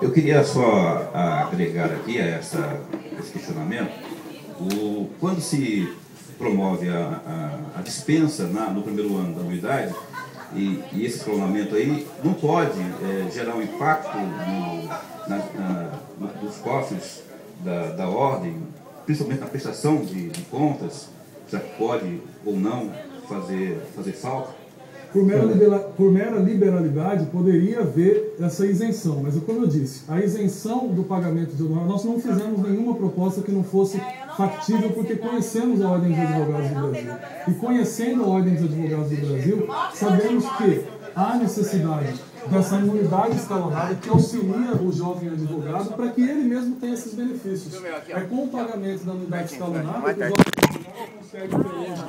Eu queria só agregar aqui a essa, esse questionamento, o, quando se promove a, a, a dispensa na, no primeiro ano da unidade, e, e esse escalonamento aí não pode é, gerar um impacto no, na, na, no, nos cofres da, da ordem, principalmente na prestação de, de contas, já pode ou não fazer, fazer falta? Por mera, libera, por mera liberalidade, poderia haver essa isenção, mas como eu disse, a isenção do pagamento de honorário, nós não fizemos nenhuma proposta que não fosse factível, porque conhecemos a Ordem dos Advogados do Brasil. E conhecendo a Ordem dos Advogados do Brasil, sabemos que há necessidade dessa imunidade escalonada que auxilia o jovem advogado para que ele mesmo tenha esses benefícios. É com o pagamento da imunidade escalonada que o jovem advogado consegue ter hoje.